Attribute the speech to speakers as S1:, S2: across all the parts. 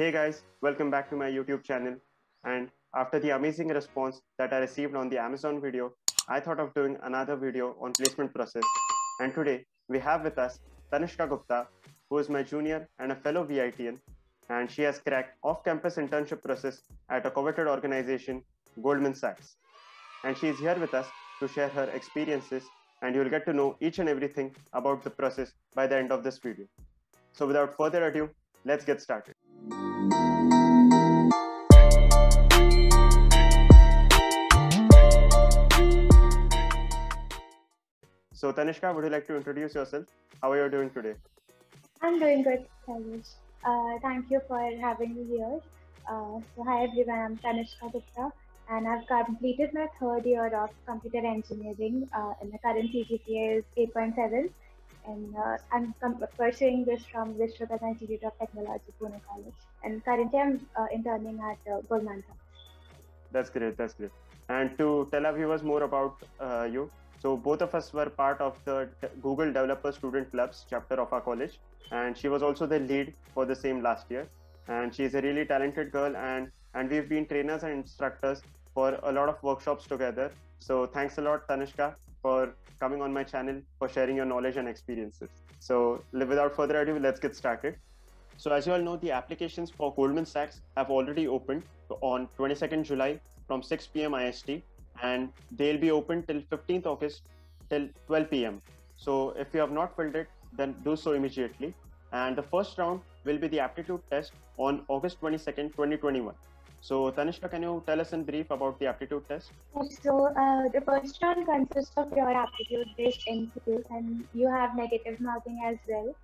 S1: Hey guys, welcome back to my YouTube channel. And after the amazing response that I received on the Amazon video, I thought of doing another video on placement process. And today we have with us Tanishka Gupta, who is my junior and a fellow VITian. And she has cracked off-campus internship process at a coveted organization, Goldman Sachs. And she is here with us to share her experiences and you'll get to know each and everything about the process by the end of this video. So without further ado, let's get started. So Tanishka, would you like to introduce yourself? How are you doing today?
S2: I'm doing good, Kailash. Uh, thank you for having me here. Uh, so hi everyone, I'm Tanishka Gupta and I've completed my third year of computer engineering uh, and the current CGPA is 8.7 and uh, I'm pursuing this from Vishwakarma Institute of Technology, Pune College. And currently I'm uh, interning at uh, Goldman Sachs.
S1: That's great, that's great. And to tell our viewers more about uh, you, so both of us were part of the Google Developer Student Clubs chapter of our college, and she was also the lead for the same last year. And she is a really talented girl, and and we've been trainers and instructors for a lot of workshops together. So thanks a lot, Tanishka, for coming on my channel, for sharing your knowledge and experiences. So without further ado, let's get started. So as you all know, the applications for Goldman Sachs have already opened on 22nd July from 6 p.m. IST, and they'll be open till 15th August till 12 p.m. So if you have not filled it, then do so immediately. And the first round will be the aptitude test on August 22nd, 2021. So, Tanishka, can you tell us in brief about the aptitude test?
S2: So, uh, the first round consists of your aptitude-based MCQs, and you have negative marking as well.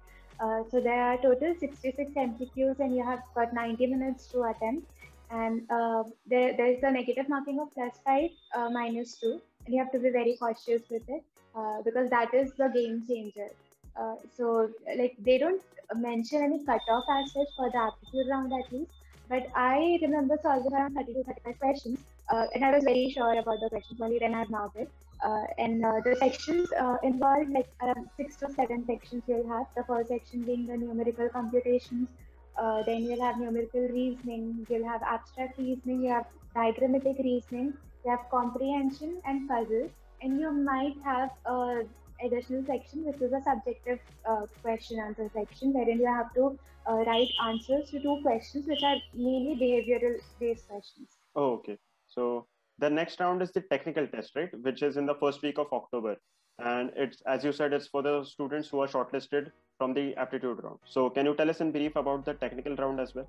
S2: Uh, so there are total 66 MCQs, and you have got 90 minutes to attempt. And uh, there, there is a negative marking of plus five, uh, minus two, and you have to be very cautious with it uh, because that is the game changer. Uh, so, like they don't mention any cutoff as such for the aptitude round at least but I remember solving around 30 to 35 questions, uh, and I was very sure about the questions only then I marked it. Uh, and the sections involved like around six to seven sections you'll have. The first section being the numerical computations, uh, then you'll have numerical reasoning, you'll have abstract reasoning, you have diagrammatic reasoning, you have comprehension and puzzles, and you might have a additional section, which is a subjective uh, question answer section, wherein you have to uh, write answers to two questions, which are mainly behavioral based questions.
S1: Oh, okay. So the next round is the technical test, right? Which is in the first week of October. And it's, as you said, it's for the students who are shortlisted from the aptitude round. So can you tell us in brief about the technical round as well?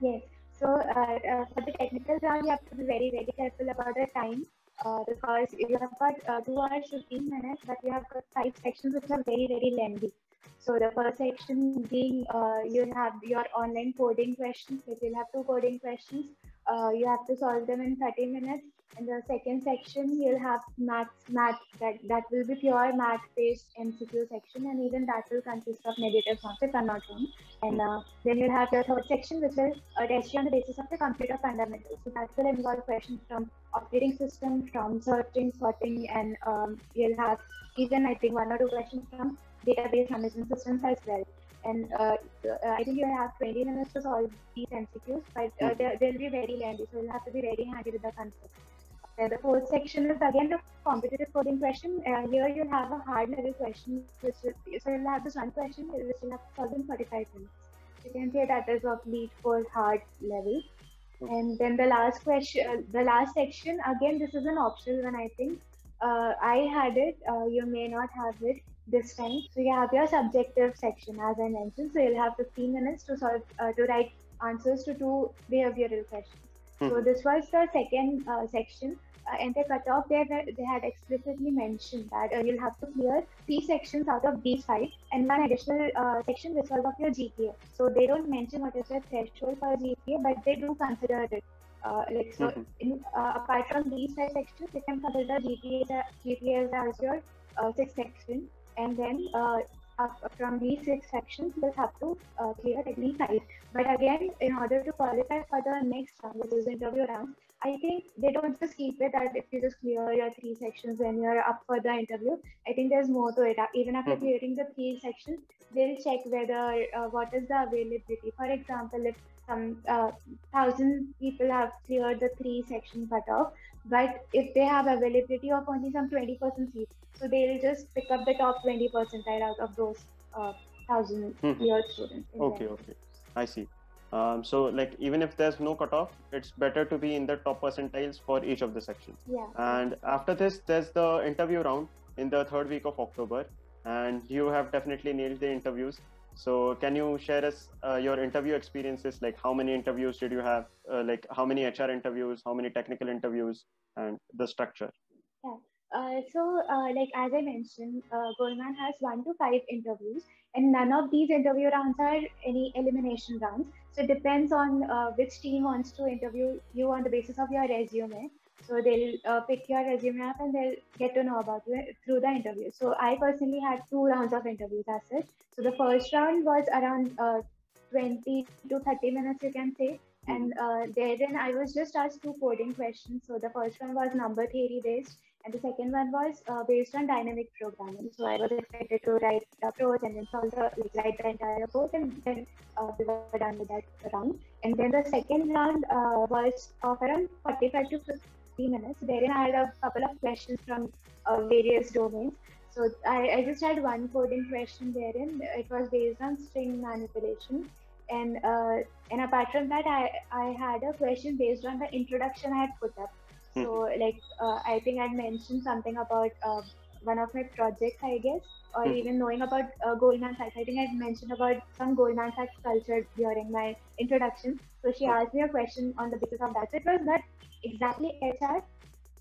S2: Yes. So uh, uh, for the technical round, you have to be very, very careful about the time uh, because you have got uh, 2 hours 15 minutes, but you have got five sections which are very, very lengthy. So the first section being uh, you have your online coding questions, like you'll have two coding questions. Uh, you have to solve them in 30 minutes. In the second section, you'll have math, math that, that will be pure math based MCQ section, and even that will consist of negative marks if I'm not wrong. And uh, then you'll have your third section, which will uh, test you on the basis of the computer fundamentals. So that will involve questions from operating system, from searching, sorting, and um, you'll have even I think one or two questions from database management systems as well. And uh, uh, I think you have 20 minutes to solve these MCQs, but uh, hmm. they'll be very lengthy, so you'll have to be very handy with the concept. The fourth section is again the competitive coding question. Uh, here you'll have a hard level question, which will, so you'll have this one question which you'll have to solve in 45 minutes. You can say that is of lead for hard level. And then the last question, uh, the last section, again, this is an optional one, I think. Uh, I had it, uh, you may not have it this time. So you have your subjective section, as I mentioned. So you'll have 15 minutes to solve, uh, to write answers to two behavioral questions. Mm-hmm. So this was the second uh, section. Uh, and the cutoff there, they had explicitly mentioned that uh, you'll have to clear three sections out of these five and one additional uh, section which was of your GPA. So they don't mention what is the threshold for GPA, but they do consider it. Uh, like so, mm-hmm. in, uh, apart from these five sections, you can consider GPA, GPA as your sixth section, and then uh, from these six sections, you'll have to uh, clear at least five. But again, in order to qualify for the next round, which is interview round, I think they don't just keep it that if you just clear your three sections and you're up for the interview. I think there's more to it. Even after mm-hmm. clearing the three sections, they'll check whether uh, what is the availability. For example, if some uh, thousand people have cleared the three section cutoff, but if they have availability of only some 20% seats, so they'll just pick up the top 20 percentile out of those uh, 1000
S1: Mhm.
S2: cleared students.
S1: Okay, okay. I see. Um, so like even if there's no cutoff, it's better to be in the top percentiles for each of the sections.
S2: Yeah.
S1: And after this, there's the interview round in the third week of October, and you have definitely nailed the interviews. So can you share us uh, your interview experiences? Like how many interviews did you have? Uh, like how many HR interviews? How many technical interviews? And the structure.
S2: Uh, so, uh, like as I mentioned, uh, Goldman has one to five interviews, and none of these interview rounds are any elimination rounds. So it depends on uh, which team wants to interview you on the basis of your resume. So they'll uh, pick your resume up and they'll get to know about you through the interview. So I personally had two rounds of interviews as such. So the first round was around uh, 20 to 30 minutes, you can say. And uh, therein, I was just asked two coding questions. So the first one was number theory based, and the second one was uh, based on dynamic programming. So I was expected to write the approach and then solve the like write the entire code, and then uh, we were done with that round. And then the second round uh, was of around 45 to 50 minutes. Therein, I had a couple of questions from uh, various domains. So I, I just had one coding question therein. It was based on string manipulation. And uh, and apart from that, I, I had a question based on the introduction I had put up. So like uh, I think I mentioned something about uh, one of my projects, I guess, or
S1: Mhm.
S2: even knowing about uh, Goldman Sachs. I think I mentioned about some Goldman Sachs culture during my introduction. So she asked me a question on the basis of that. So it was not exactly HR,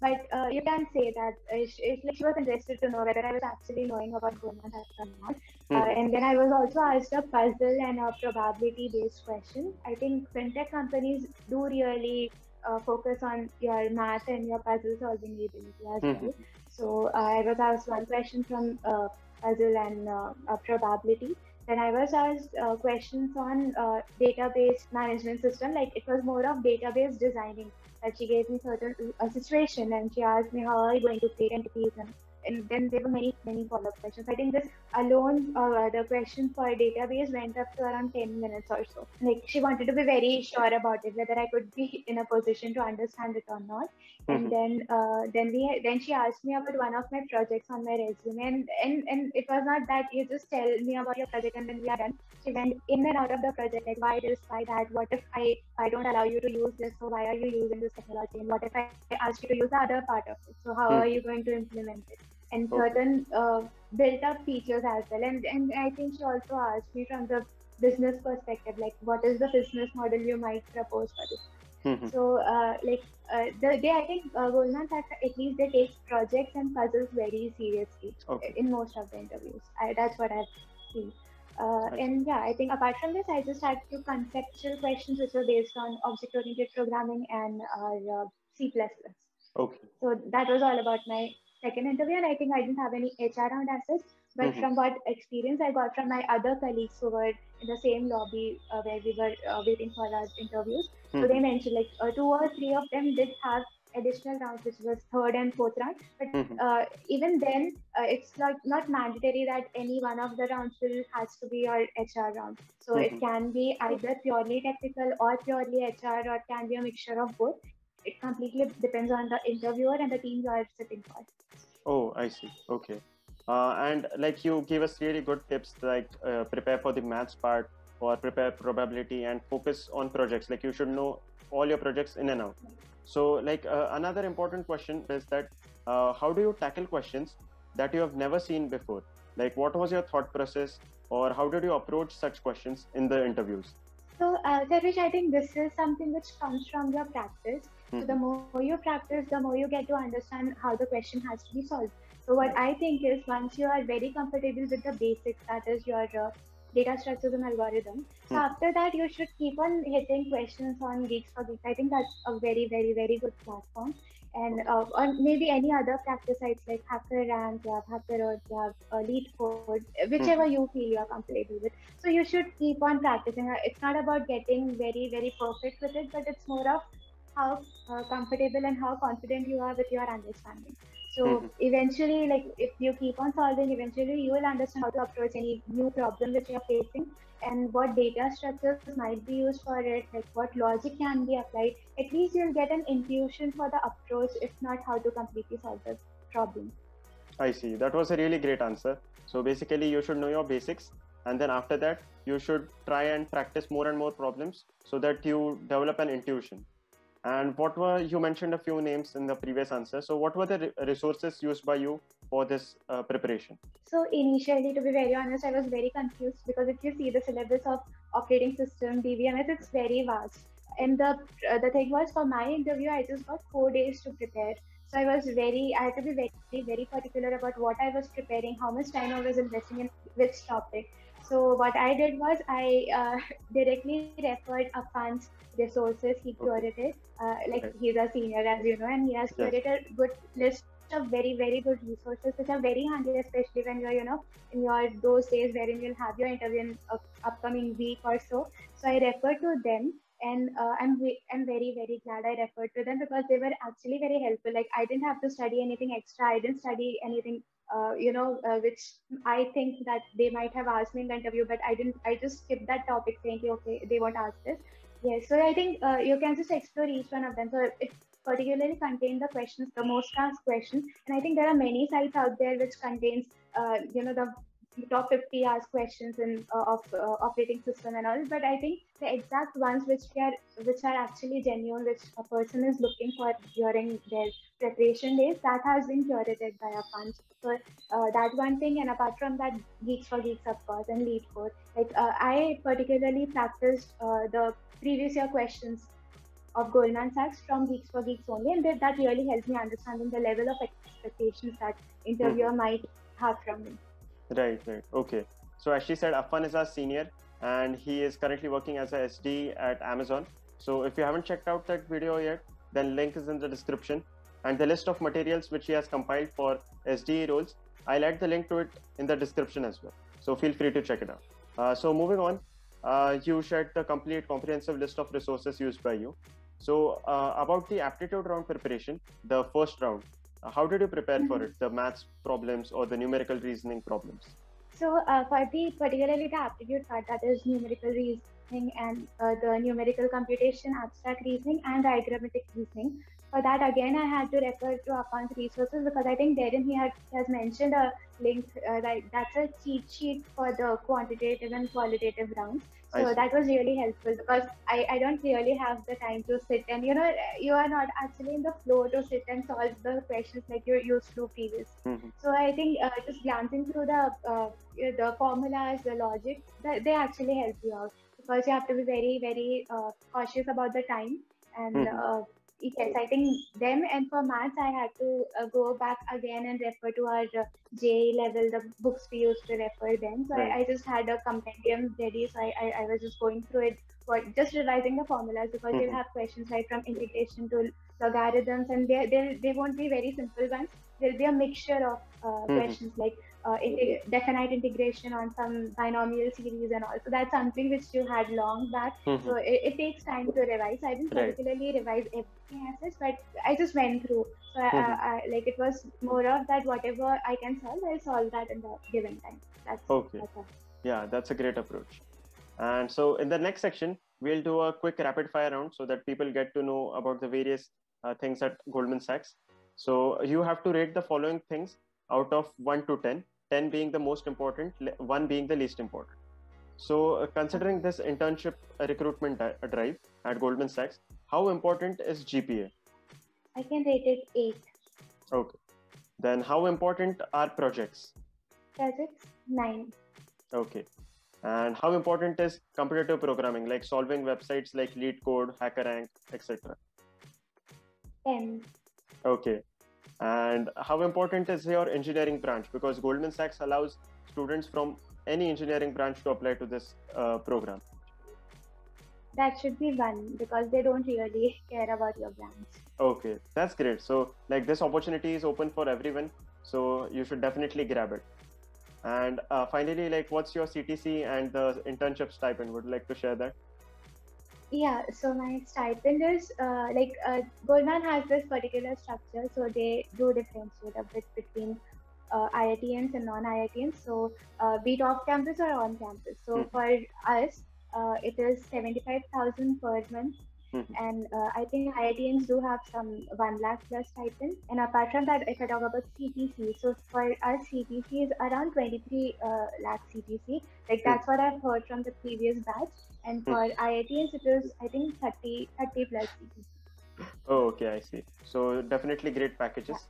S2: but uh, you can say that uh, she, like she was interested to know whether I was actually knowing about Goldman Sachs or not. Uh,
S1: Mhm.
S2: and then I was also asked a puzzle and a probability based question. I think fintech companies do really uh, focus on your math and your puzzle solving ability as
S1: Mhm.
S2: well. So uh, I was asked one question from uh, puzzle and uh, probability. Then I was asked uh, questions on uh, database management system. Like it was more of database designing. That she gave me certain a situation and she asked me how are you going to create entities and, and then there were many many follow up questions. I think this alone uh, the question for database went up to around 10 minutes or so. Like she wanted to be very sure about it whether I could be in a position to understand it or not. And
S1: Mhm.
S2: then uh, then we then she asked me about one of my projects on my resume. And, and and it was not that you just tell me about your project and then we are done. She went in and out of the project like why this? Why that? What if i i don't allow you to use this? So why are you using this technology? And what if i ask you to use the other part of it? So how
S1: Hmm.
S2: are you going to implement it and
S1: Okay.
S2: certain uh, built up features as well and and i think she also asked me from the business perspective like what is the business model you might propose for this
S1: Mhm.
S2: so, uh, like, uh, the, they, I think uh, Goldman Sachs, at least they take projects and puzzles very seriously
S1: Okay.
S2: in most of the interviews. I, that's what I've seen. Uh, and yeah, I think apart from this, I just had two conceptual questions which were based on object-oriented programming and uh, C++.
S1: Okay.
S2: So that was all about my second interview, and I think I didn't have any HR round as such. But
S1: Mhm.
S2: from what experience I got from my other colleagues who were in the same lobby uh, where we were uh, waiting for our interviews, so
S1: Mhm.
S2: they mentioned like uh, two or three of them did have additional rounds, which was third and fourth round. But
S1: Mhm.
S2: uh, even then, uh, it's not not mandatory that any one of the rounds will has to be your HR round. So
S1: Mhm.
S2: it can be either purely technical or purely HR, or it can be a mixture of both. It completely depends on the interviewer and the team you are sitting for.
S1: Oh, I see. Okay. Uh, and like you gave us really good tips like uh, prepare for the maths part or prepare probability and focus on projects. Like you should know all your projects in and out. So like uh, another important question is that uh, how do you tackle questions that you have never seen before? Like what was your thought process or how did you approach such questions in the interviews?
S2: So, uh, Sarvesh, I think this is something which comes from your practice. So,
S1: Mhm.
S2: the more you practice, the more you get to understand how the question has to be solved. So, what I think is once you are very comfortable with the basics, that is your uh, data structures and algorithm. So,
S1: Hmm.
S2: after that, you should keep on hitting questions on Geeks for Geeks. I think that's a very, very, very good platform. And uh, or maybe any other practice sites like HackerRank, you have HackerEarth, you have uh, LeetCode, whichever you feel you are comfortable with. So you should keep on practicing. Uh, It's not about getting very, very perfect with it, but it's more of how uh, comfortable and how confident you are with your understanding. So
S1: Mhm.
S2: eventually, like if you keep on solving, eventually you will understand how to approach any new problem that you're facing and what data structures might be used for it, like what logic can be applied. At least you'll get an intuition for the approach, if not how to completely solve the problem.
S1: I see. That was a really great answer. So basically, you should know your basics, and then after that, you should try and practice more and more problems so that you develop an intuition. And what were you mentioned a few names in the previous answer? So what were the re- resources used by you for this uh, preparation?
S2: So initially, to be very honest, I was very confused because if you see the syllabus of operating system DBMS, it's very vast. And the uh, the thing was, for my interview, I just got four days to prepare. So I was very, I had to be very, very particular about what I was preparing, how much time I was investing in which topic. So what I did was I uh, directly referred Afan's resources. He curated. Uh, like he's a senior, as you know, and he has
S1: Yes.
S2: curated good list of very very good resources which are very handy especially when you're you know in your those days wherein you'll have your interview in a upcoming week or so. So i referred to them and uh, I'm, I'm very very glad i referred to them because they were actually very helpful. Like i didn't have to study anything extra. I didn't study anything uh, you know uh, which i think that they might have asked me in the interview but i didn't i just skipped that topic saying okay they won't ask this yes so i think uh, you can just explore each one of them so it particularly contain the questions, the most asked questions. And I think there are many sites out there which contains, uh, you know, the top 50 asked questions in uh, of uh, operating system and all. But I think the exact ones which are which are actually genuine, which a person is looking for during their preparation days, that has been curated by Afan. So uh, that one thing, and apart from that, Geeks for Geeks, of course, and LeetCode. Like uh, I particularly practiced uh, the previous year questions of Goldman Sachs from Geeks for Geeks only, and that, that really helped me understanding the level of expectations that interviewer might have from me.
S1: Right, right. Okay. So as she said, Afan is our senior and he is currently working as a SD at Amazon. So if you haven't checked out that video yet, then link is in the description. And the list of materials which he has compiled for SDE roles, I'll add the link to it in the description as well. So feel free to check it out. Uh, so moving on, uh, you shared the complete comprehensive list of resources used by you. So uh, about the aptitude round preparation, the first round, how did you prepare for it? The maths problems or the numerical reasoning problems?
S2: So uh, for the particularly the aptitude part, that is numerical reasoning and uh, the numerical computation, abstract reasoning, and diagrammatic reasoning. For that, again, I had to refer to Afan's resources because I think therein he had, has mentioned a link uh, that that's a cheat sheet for the quantitative and qualitative rounds. So that was really helpful because I, I don't really have the time to sit and you know you are not actually in the flow to sit and solve the questions like you used to previous.
S1: Mhm.
S2: So I think uh, just glancing through the uh, the formulas, the logic, that they actually help you out because you have to be very very uh, cautious about the time and.
S1: Mhm.
S2: Yes, I think them and for maths I had to uh, go back again and refer to our uh, JEE level, the books we used to refer them. So
S1: Right.
S2: I, I just had a compendium ready, so I, I, I was just going through it, but just revising the formulas because
S1: Mhm.
S2: you'll have questions right from integration to logarithms, and they they they won't be very simple ones. There'll be a mixture of uh,
S1: Mhm.
S2: questions like uh, definite integration on some binomial series and all. So that's something which you had long back.
S1: Mhm.
S2: So it, it takes time to revise. I didn't
S1: Right.
S2: particularly revise everything as such, but I just went through. So I,
S1: Mhm.
S2: I, I, like it was more of that whatever I can solve, I'll solve that in the given time. That's
S1: Okay.
S2: that's.
S1: Yeah, that's a great approach. And so in the next section, we'll do a quick rapid fire round so that people get to know about the various uh, things at Goldman Sachs. So you have to rate the following things out of 1 to 10, 10 being the most important, 1 being the least important. So uh, considering this internship uh, recruitment di- drive at Goldman Sachs, how important is GPA?
S2: I can rate it eight.
S1: Okay. Then how important are projects?
S2: Projects nine.
S1: Okay. And how important is competitive programming, like solving websites like LeetCode, HackerRank, etc.?
S2: Ten.
S1: Okay. And how important is your engineering branch? Because Goldman Sachs allows students from any engineering branch to apply to this uh, program.
S2: That should be one because they don't really care about your branch.
S1: Okay, that's great. So, like, this opportunity is open for everyone. So, you should definitely grab it. And uh, finally, like, what's your CTC and the internship stipend? Would you like to share that?
S2: Yeah, so my stipend is uh, like uh, Goldman has this particular structure, so they do differentiate a bit between uh, and non-IITians. So uh, be it off campus or on campus. So
S1: Mhm.
S2: for us, uh, it is seventy-five thousand per month,
S1: Mhm.
S2: and uh, I think IITians do have some one lakh plus stipend. And apart from that, if I talk about CTC, so for us CTC is around twenty-three uh, lakh CTC. Like that's what I've heard from the previous batch. And for IITians, it is I think 30, 30 plus CTC.
S1: Oh, okay, I see. So definitely great packages.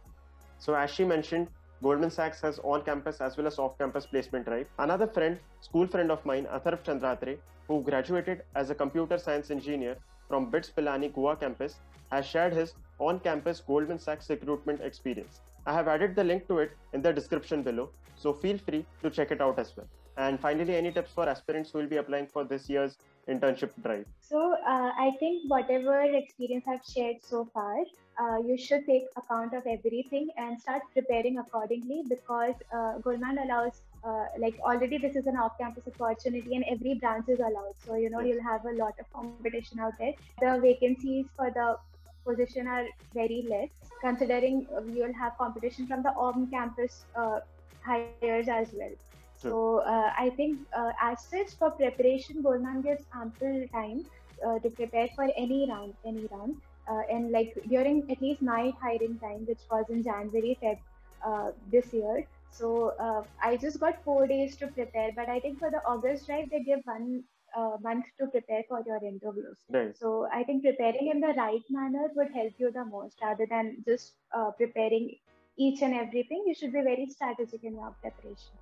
S1: So as she mentioned, Goldman Sachs has on-campus as well as off-campus placement drive. Another friend, school friend of mine, Atharv Chandratre, who graduated as a computer science engineer from BITS Pilani Goa campus, has shared his on-campus Goldman Sachs recruitment experience. I have added the link to it in the description below, so feel free to check it out as well. And finally, any tips for aspirants who will be applying for this year's internship drive?
S2: So uh, I think whatever experience I've shared so far, uh, you should take account of everything and start preparing accordingly because uh, Goldman allows, uh, like already this is an off-campus opportunity and every branch is allowed. So you know you'll have a lot of competition out there. The vacancies for the position are very less, considering uh, you'll have competition from the on-campus uh, hires as well. So uh, I think uh, as such for preparation, Goldman gives ample time uh, to prepare for any round, any round. Uh, and like during at least my hiring time, which was in January, Feb uh, this year. So uh, I just got four days to prepare, but I think for the August drive, they give one uh, month to prepare for your interviews.
S1: Right.
S2: So I think preparing in the right manner would help you the most rather than just uh, preparing each and everything. You should be very strategic in your preparation.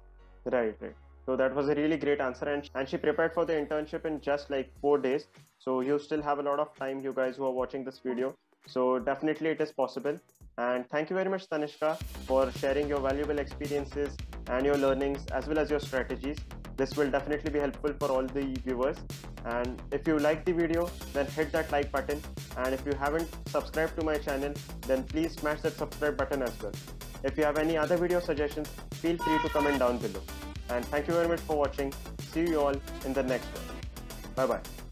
S1: Right, right. So that was a really great answer, and and she prepared for the internship in just like four days. So you still have a lot of time, you guys who are watching this video. So definitely it is possible. And thank you very much, Tanishka, for sharing your valuable experiences and your learnings as well as your strategies. This will definitely be helpful for all the viewers. And if you like the video, then hit that like button. And if you haven't subscribed to my channel, then please smash that subscribe button as well. If you have any other video suggestions, feel free to comment down below. And thank you very much for watching. See you all in the next one. Bye bye.